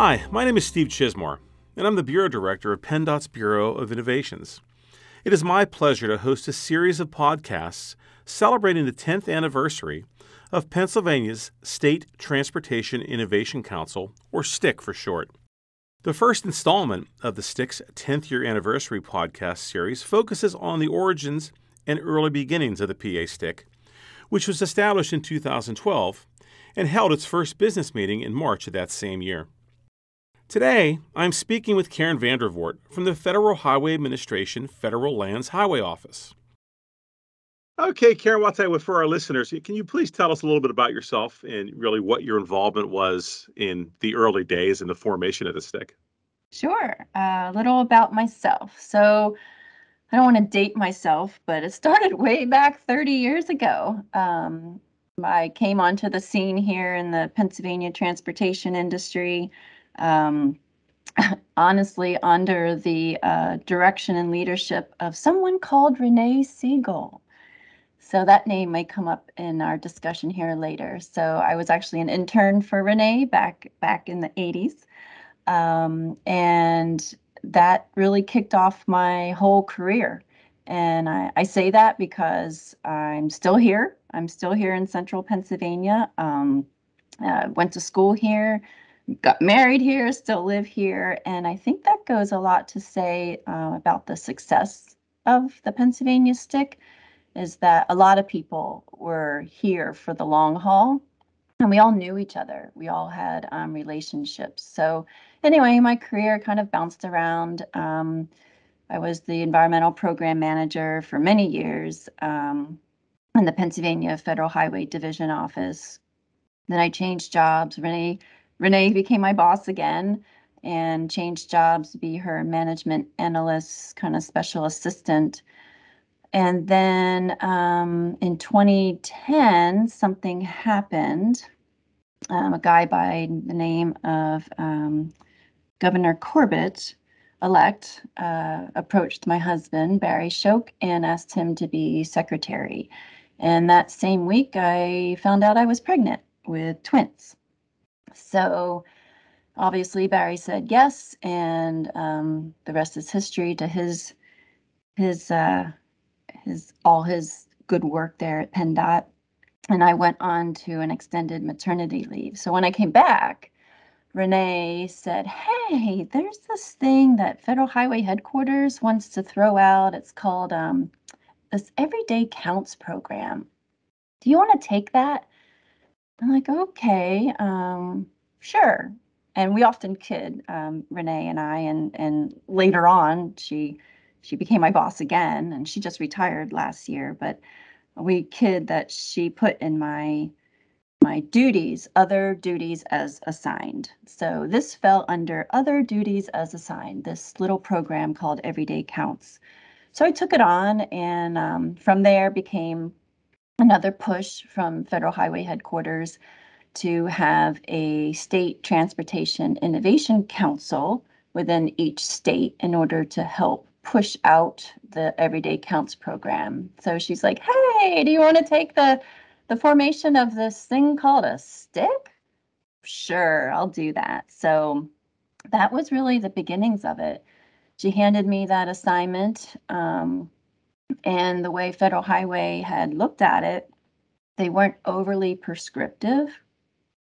Hi, my name is Steve Chizmar, and I'm the Bureau Director of PennDOT's Bureau of Innovations. It is my pleasure to host a series of podcasts celebrating the 10th anniversary of Pennsylvania's State Transportation Innovation Council, or STIC for short. The first installment of the STIC's 10th year anniversary podcast series focuses on the origins and early beginnings of the PA STIC, which was established in 2012 and held its first business meeting in March of that same year. Today, I'm speaking with Karyn Vandervoort from the Federal Highway Administration Federal Lands Highway Office. Okay, Karyn, well, I'll for our listeners, can you please tell us a little bit about yourself and really what your involvement was in the early days in the formation of the STIC? Sure. Uh, a little about myself. So, I don't want to date myself, but it started way back 30 years ago. Um, I came onto the scene here in the Pennsylvania transportation industry, um, honestly, under the uh, direction and leadership of someone called Renee Sigel. So that name may come up in our discussion here later. So I was actually an intern for Renee back back in the 80s. Um, and that really kicked off my whole career. And I, I, say that because I'm still here. I'm still here in central Pennsylvania. Um, uh, went to school here, got married here, still live here. And I think that goes a lot to say uh, about the success of the Pennsylvania STIC is that a lot of people were here for the long haul and we all knew each other. We all had um, relationships. So anyway, my career kind of bounced around. Um, I was the environmental program manager for many years um, in the Pennsylvania Federal Highway Division office. Then I changed jobs. Renee Renee became my boss again and changed jobs to be her management analyst, kind of special assistant. And then um, in 2010, something happened. Um, a guy by the name of um, Governor Corbett elect uh, approached my husband, Barry Schoch, and asked him to be secretary. And that same week, I found out I was pregnant with twins. So obviously, Barry said yes, and um, the rest is history to his his uh, his all his good work there at PennDOT. And I went on to an extended maternity leave. So when I came back, Renee said, Hey, there's this thing that Federal Highway Headquarters wants to throw out. It's called um, this Every Day Counts program. Do you want to take that? I'm like, Okay, um, sure. And we often kid, um, Renee and I, and, and later on, she she became my boss again and she just retired last year. But we kid that she put in my my duties other duties as assigned. So this fell under other duties as assigned this little program called Every Day Counts. So i took it on and um, from there became another push from federal highway headquarters to have a state transportation innovation council within each state in order to help push out the Every Day Counts program. So she's like, "Hey, do you want to take the the formation of this thing called a STIC Sure, I'll do that. So that was really the beginnings of it. She handed me that assignment, um, and the way Federal Highway had looked at it, they weren't overly prescriptive.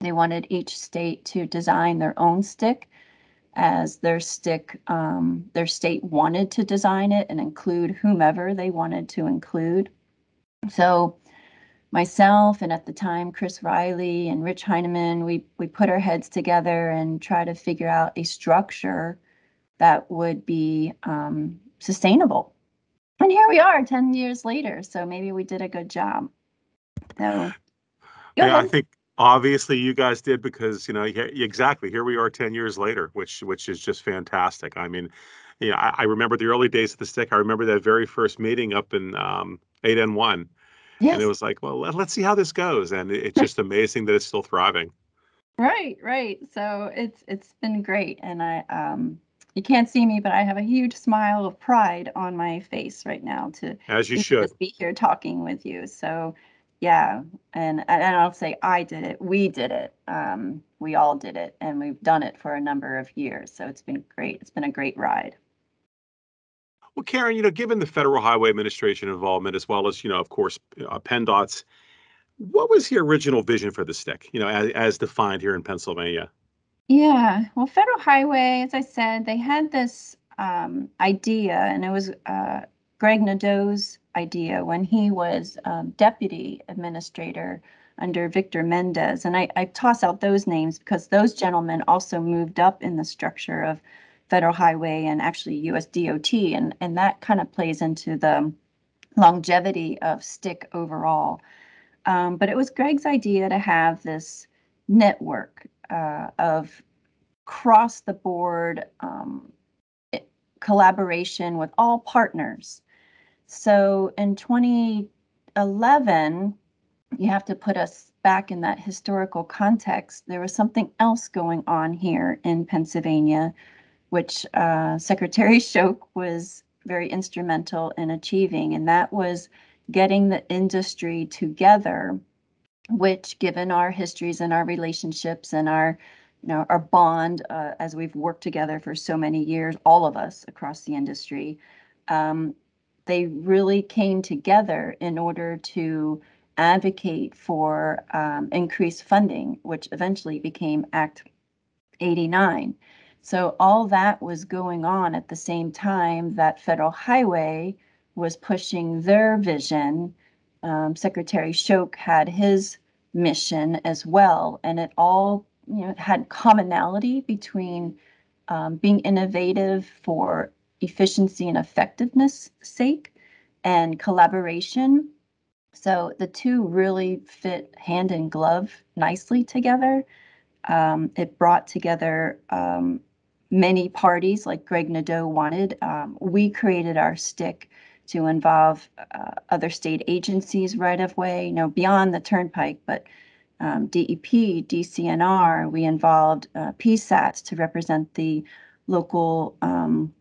They wanted each state to design their own STIC as their STIC, um, their state wanted to design it and include whomever they wanted to include. So myself and at the time Chris Riley and Rich Heineman, we we put our heads together and try to figure out a structure that would be um, sustainable. And here we are, ten years later. So maybe we did a good job. So, yeah, I think obviously you guys did because you know exactly here we are 10 years later which which is just fantastic. I mean you know, I, I remember the early days of the STIC. I remember that very first meeting up in um, 8n1 yes. and it was like well let, us see how this goes and it, it's just amazing that it's still thriving. Right right so it's it's been great and i um you can't see me but i have a huge smile of pride on my face right now to as you should. be here talking with you so Yeah, and and I don't say I did it. We did it. Um, we all did it, and we've done it for a number of years. So it's been great. It's been a great ride. Well, Karyn, you know, given the Federal Highway Administration involvement, as well as, you know, of course, uh, PennDOT's, what was the original vision for the STIC, you know, as, as defined here in Pennsylvania? Yeah, well, Federal Highway, as I said, they had this um, idea, and it was uh, Greg Nadeau's idea when he was um, deputy administrator under Victor Mendez. And I, I toss out those names because those gentlemen also moved up in the structure of Federal Highway and actually US DOT. And, and that kind of plays into the longevity of STIC overall. Um, but it was Greg's idea to have this network uh, of cross the board um, collaboration with all partners. So in 2011, you have to put us back in that historical context. There was something else going on here in Pennsylvania which uh, Secretary Schoch was very instrumental in achieving, and that was getting the industry together, which, given our histories and our relationships and our you know, our bond uh, as we've worked together for so many years, all of us across the industry, um, they really came together in order to advocate for um, increased funding, which eventually became Act 89. So all that was going on at the same time that Federal Highway was pushing their vision. Um, Secretary Schoch had his mission as well, and it all you know had commonality between um, being innovative for efficiency and effectiveness sake and collaboration. So the two really fit hand in glove nicely together. Um, it brought together um, many parties, like Greg Nadeau wanted. Um, we created our STIC to involve uh, other state agencies right of way, you know, beyond the turnpike, but um, DEP, DCNR. We involved uh, PSATS to represent the local um,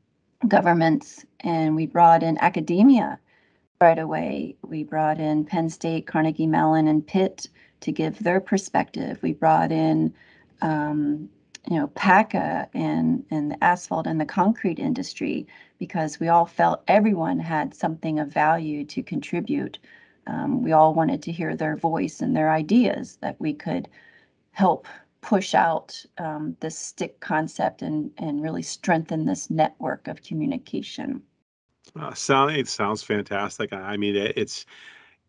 governments, and we brought in academia right away. We brought in Penn State, Carnegie Mellon, and Pitt to give their perspective. We brought in um, you know, PACA and, and the asphalt and the concrete industry because we all felt everyone had something of value to contribute. Um, we all wanted to hear their voice and their ideas that we could help push out um, this STIC concept and, and really strengthen this network of communication. Uh, sound it sounds fantastic. I mean, it, it's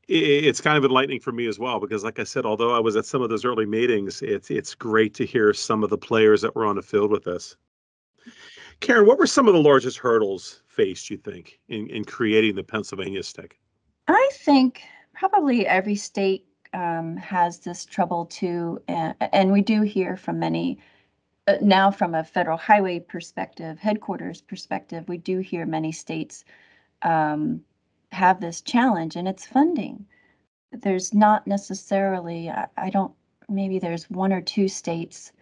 it's kind of enlightening for me as well because like i said although i was at some of those early meetings it's it's great to hear some of the players that were on the field with us karen what were some of the largest hurdles faced you think in, in creating the pennsylvania stick i think probably every state um, has this trouble too and, and, we do hear from many uh, now from a federal highway perspective headquarters perspective we do hear many states um, have this challenge and it's funding. There's not necessarily, I, I don't, maybe there's one or two states,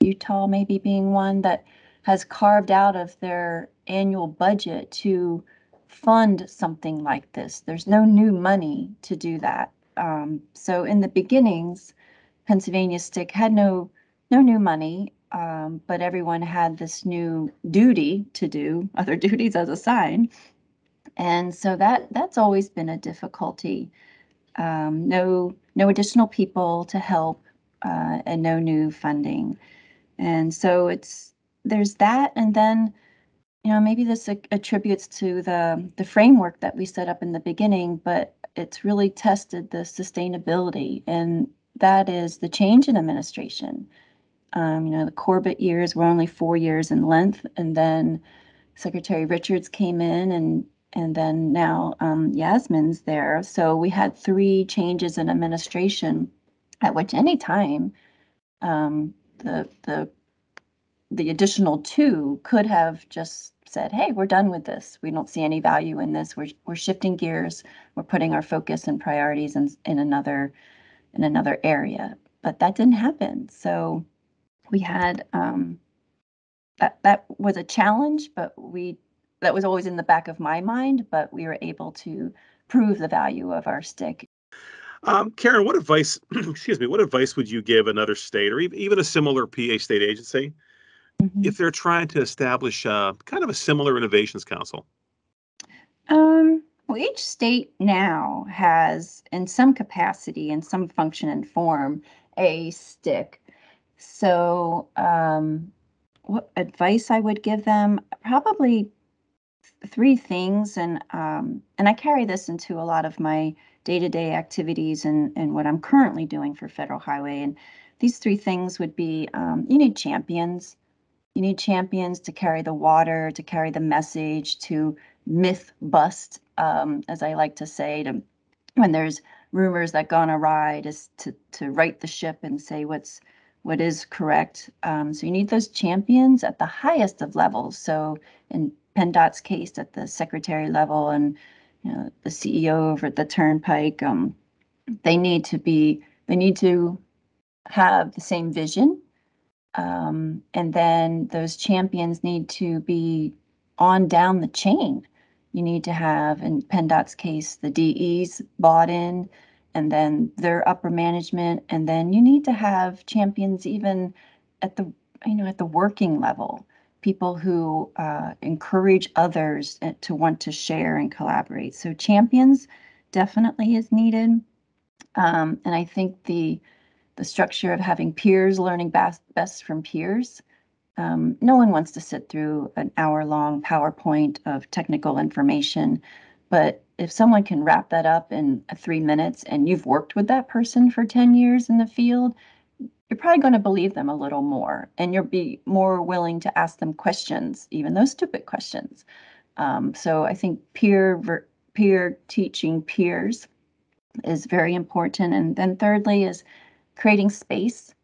Utah maybe being one, that has carved out of their annual budget to fund something like this. There's no new money to do that. Um, so in the beginnings, Pennsylvania STIC had no no new money, um, but everyone had this new duty to do, other duties as assigned, and so that that's always been a difficulty. Um, no no additional people to help uh, and no new funding, and so it's there's that, and then you know maybe this attributes to the the framework that we set up in the beginning, but it's really tested the sustainability, and that is the change in administration. Um, you know, the Corbett years were only four years in length, and then Secretary Richards came in and and then now um, Yassmin's there. So we had three changes in administration, at which any time um, the the the additional two could have just said, "Hey, we're done with this. We don't see any value in this. We're we're shifting gears. We're putting our focus and priorities in in another in another area." But that didn't happen. So we had um, that that was a challenge, but we that was always in the back of my mind, but we were able to prove the value of our STIC. Um, Karyn, what advice, excuse me, what advice would you give another state or even a similar PA state agency mm-hmm. if they're trying to establish uh, kind of a similar innovations council? Um, well, each state now has, in some capacity, in some function and form, a STIC. So, um, what advice I would give them? Probably three things, and um, and I carry this into a lot of my day-to-day activities and and what I'm currently doing for Federal Highway. And these three things would be: um, you need champions. You need champions to carry the water, to carry the message, to myth bust, um, as I like to say, to when there's rumors that gone awry, is to to right the ship and say what's what is correct. Um, so you need those champions at the highest of levels. So in PennDOT's case, at the secretary level and you know, the CEO over at the Turnpike, um, they need to be they need to have the same vision, um, and then those champions need to be on down the chain. You need to have, in PennDOT's case, the DEs bought in, and then their upper management and then you need to have champions even at the you know at the working level. People who uh, encourage others eh, to want to share and collaborate. So champions definitely is needed. Um, and i think the the structure of having peers learning best, best from peers um, no one wants to sit through an hour long powerpoint of technical information but if someone can wrap that up in three minutes and you've worked with that person for 10 years in the field, you're probably going to believe them a little more and you'll be more willing to ask them questions, even those stupid questions. Um, so I think peer peer teaching peers is very important. And then thirdly is creating space.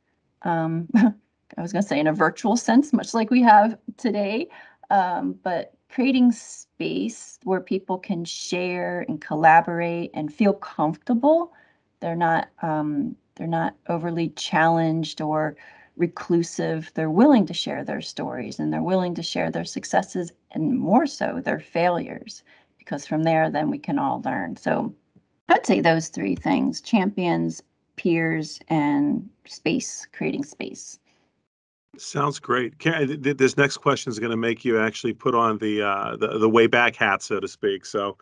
Um, I was going to say in a virtual sense, much like we have today, um, but creating space where people can share and collaborate and feel comfortable. They're not um, they're not overly challenged or reclusive. They're willing to share their stories and they're willing to share their successes and more so their failures because from there then we can all learn. So I'd say those three things: champions, peers, and space, creating space. Sounds great. This next question is going to make you actually put on the uh, the, the way back hat, so to speak. So,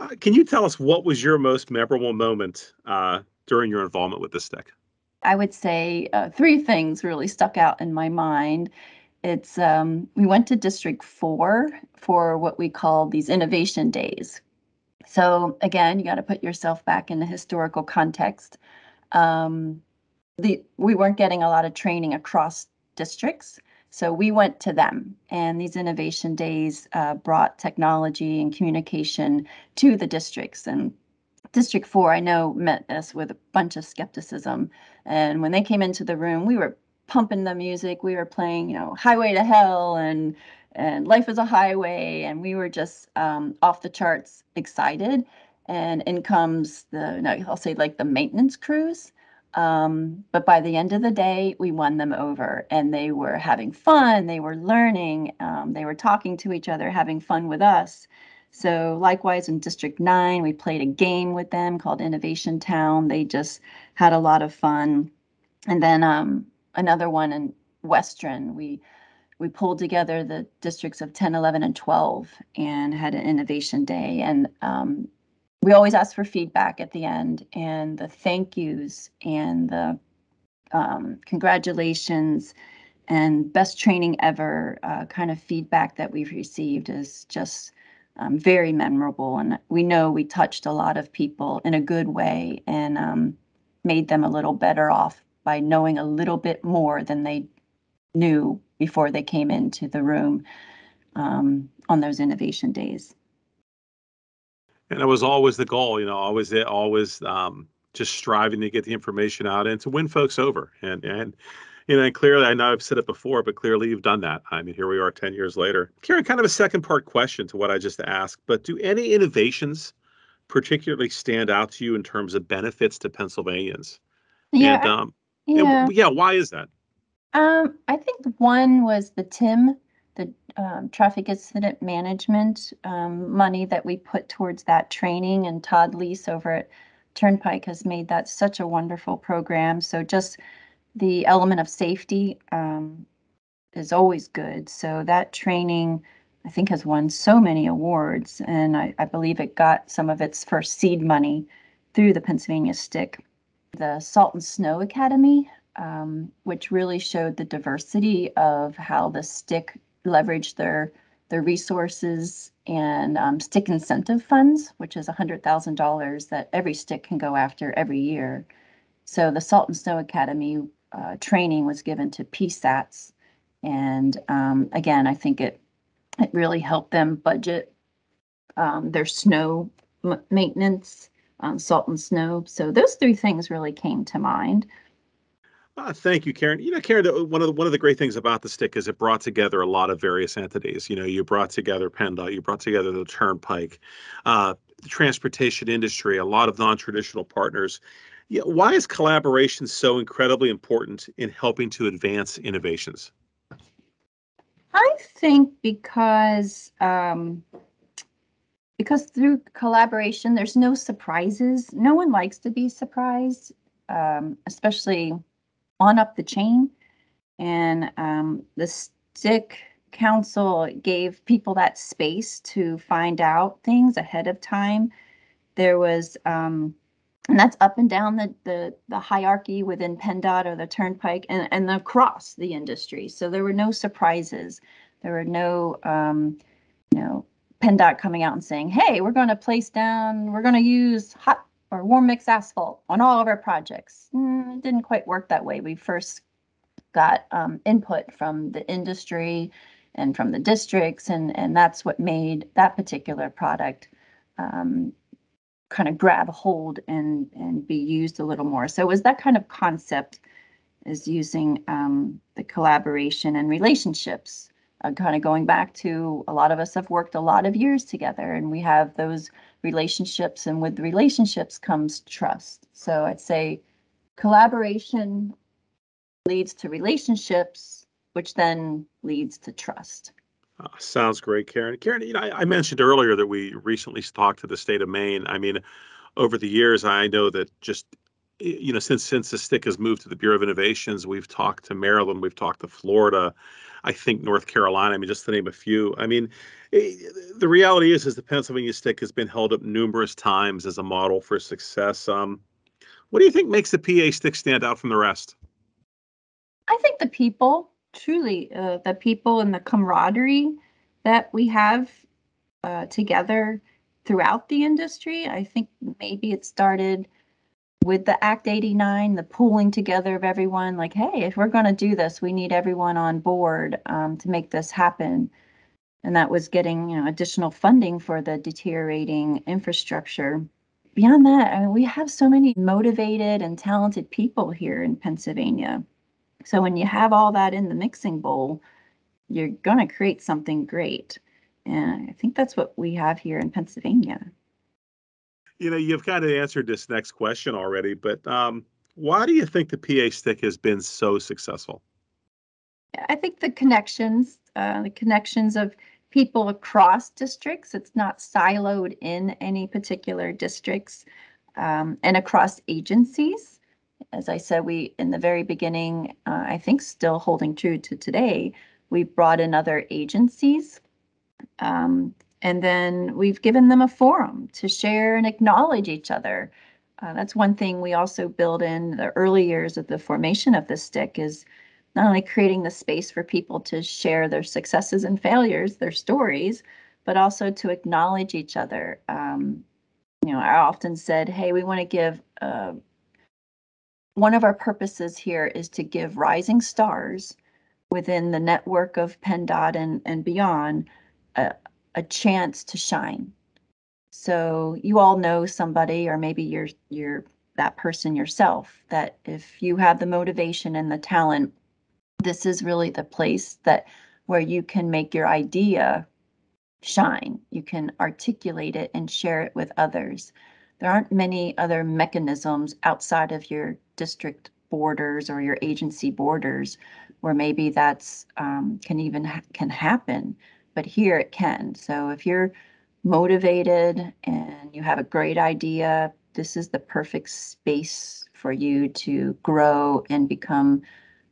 uh, can you tell us what was your most memorable moment uh, during your involvement with this STIC? I would say uh, three things really stuck out in my mind. It's um, we went to District Four for what we call these innovation days. So again, you got to put yourself back in the historical context. Um, the we weren't getting a lot of training across districts. So we went to them, and these innovation days uh, brought technology and communication to the districts. And District 4, I know, met us with a bunch of skepticism. And when they came into the room, we were pumping the music. We were playing, you know, Highway to Hell and and Life is a Highway, and we were just um, off the charts excited. And in comes the, no, I'll say like the maintenance crews um, but by the end of the day, we won them over and they were having fun, they were learning, um, they were talking to each other, having fun with us. So, likewise, in District 9, we played a game with them called Innovation Town. They just had a lot of fun. And then um, another one in Western, we we pulled together the districts of 10, 11, and 12 and had an innovation day. And um, we always ask for feedback at the end and the thank yous and the um, congratulations and best training ever uh, kind of feedback that we've received is just um, very memorable. And we know we touched a lot of people in a good way and um, made them a little better off by knowing a little bit more than they knew before they came into the room um, on those innovation days and it was always the goal you know always it always um, just striving to get the information out and to win folks over. And and you know and clearly i know i've said it before but clearly you've done that. I mean here we are 10 years later. Karyn kind of a second part question to what i just asked but do any innovations particularly stand out to you in terms of benefits to pennsylvanians? Yeah and, um, yeah. And, yeah why is that? Um, i think one was the TIM um, traffic incident management um, money that we put towards that training and Todd Lease over at Turnpike has made that such a wonderful program. So just the element of safety um, is always good. So that training, I think, has won so many awards, and I, I believe it got some of its first seed money through the Pennsylvania STIC. The Salt and Snow Academy, um, which really showed the diversity of how the STIC leveraged their their resources and um, STIC incentive funds, which is $100,000 that every STIC can go after every year. So the Salt and Snow Academy uh, training was given to PSATS. And um, again, I think it, it really helped them budget um, their snow maintenance, salt and snow. So those three things really came to mind. Uh, thank you, Karyn. You know, Karyn, one of the, one of the great things about the STIC is it brought together a lot of various entities. You know, you brought together PennDOT, you brought together the Turnpike, uh, the transportation industry, a lot of non-traditional partners. Yeah, why is collaboration so incredibly important in helping to advance innovations? I think because um, because through collaboration, there's no surprises. No one likes to be surprised, um, especially on up the chain. And um, the STIC council gave people that space to find out things ahead of time. There was, um, and that's up and down the, the, the hierarchy within PennDOT or the Turnpike and, and across the industry. So there were no surprises. There were no, um, you know, PennDOT coming out and saying, hey, we're going to place down, we're going to use hot or warm mix asphalt on all of our projects. Mm, it didn't quite work that way. We first got um, input from the industry and from the districts, and, and that's what made that particular product um, kind of grab hold and, and be used a little more. So it was that kind of concept is using um, the collaboration and relationships uh, kind of going back to a lot of us have worked a lot of years together and we have those relationships and with relationships comes trust. So i'd say collaboration leads to relationships which then leads to trust. Uh, sounds great karyn. Karyn you know I, I mentioned earlier that we recently talked to the state of maine. I mean over the years i know that just you know since since the STIC has moved to the bureau of innovations we've talked to maryland we've talked to florida I think North Carolina. I mean, just to name a few. I mean, it, eh, the reality is, is the Pennsylvania STIC has been held up numerous times as a model for success. Um, what do you think makes the PA STIC stand out from the rest? I think the people, truly, uh, the people and the camaraderie that we have uh, together throughout the industry. I think maybe it started with the Act 89, the pooling together of everyone, like, hey, if we're going to do this, we need everyone on board um, to make this happen. And that was getting you know, additional funding for the deteriorating infrastructure. Beyond that, I mean, we have so many motivated and talented people here in Pennsylvania. So when you have all that in the mixing bowl, you're going to create something great. And I think that's what we have here in Pennsylvania you know, you've kind of answered this next question already, but um, why do you think the PA STIC has been so successful? I think the connections, uh, the connections of people across districts. It's not siloed in any particular districts um, and across agencies. As I said, we in the very beginning, uh, I think still holding true to today, we brought in other agencies um, and then we've given them a forum to share and acknowledge each other. Uh, that's one thing we also build in the early years of the formation of the STIC is not only creating the space for people to share their successes and failures, their stories, but also to acknowledge each other. Um, you know, I often said, hey, we want to give uh, one of our purposes here is to give rising stars within the network of PennDOT and, and beyond a, a chance to shine. So you all know somebody, or maybe you're you're that person yourself, that if you have the motivation and the talent, this is really the place that where you can make your idea shine. You can articulate it and share it with others. There aren't many other mechanisms outside of your district borders or your agency borders where maybe that's um, can even ha- can happen but here it can. So if you're motivated and you have a great idea, this is the perfect space for you to grow and become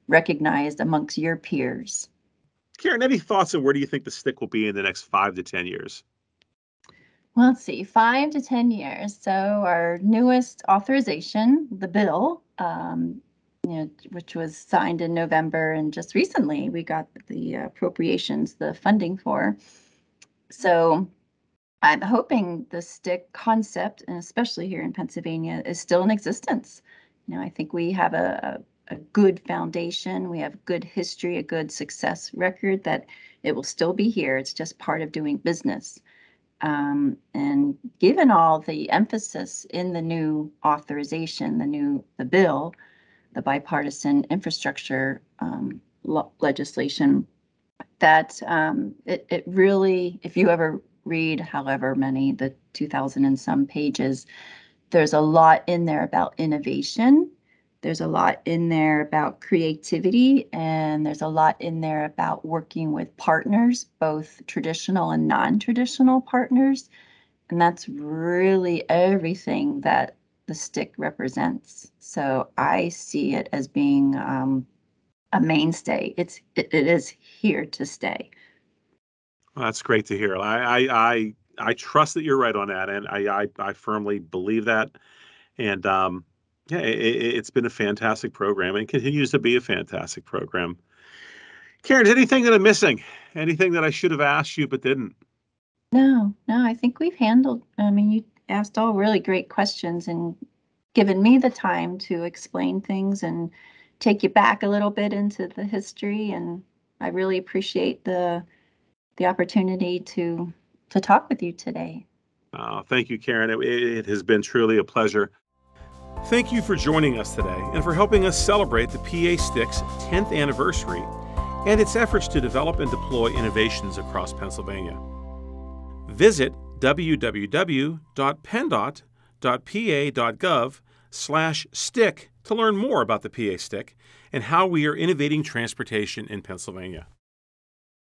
recognized amongst your peers. Karyn, any thoughts on where do you think the STIC will be in the next five to 10 years? Well, let's see, five to 10 years. So, our newest authorization, the bill, um, you know, which was signed in November, and just recently we got the appropriations, the funding for. So, I'm hoping the STIC concept, and especially here in Pennsylvania, is still in existence. You know, I think we have a, a, a good foundation, we have good history, a good success record that it will still be here. It's just part of doing business. Um, and given all the emphasis in the new authorization, the new the bill, the bipartisan infrastructure um, lo- legislation, that um, it, it really, if you ever read however many, the 2,000 and some pages, there's a lot in there about innovation. There's a lot in there about creativity, and there's a lot in there about working with partners, both traditional and non traditional partners. And that's really everything that the STIC represents. So I see it as being um, a mainstay. It's it, it is here to stay. Well, that's great to hear. I, I I I trust that you're right on that, and I I, I firmly believe that. And um, yeah, it, has been a fantastic program, and continues to be a fantastic program. Karyn, anything that I'm missing? Anything that I should have asked you but didn't? No, no. I think we've handled. I mean, you asked all really great questions and given me the time to explain things and take you back a little bit into the history and I really appreciate the the opportunity to to talk with you today. Oh, thank you, Karyn. It, it has been truly a pleasure. Thank you for joining us today and for helping us celebrate the PA STIC's 10th anniversary and its efforts to develop and deploy innovations across Pennsylvania. Visit www.penndot.pa.gov slash stick to learn more about the PA STIC and how we are innovating transportation in Pennsylvania.